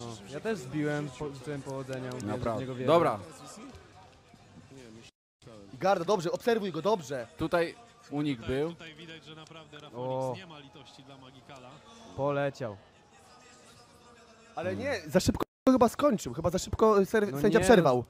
No, ja też zbiłem, po, życzyłem powodzenia. mówiłem, Naprawdę. niego wierzę. Dobra, Garda, dobrze, obserwuj go, dobrze. tutaj unik był. Tutaj widać, że naprawdę O. Rafonix nie ma litości dla Magikala. Poleciał. Ale nie, za szybko chyba skończył, chyba za szybko ser, No sędzia nie, przerwał.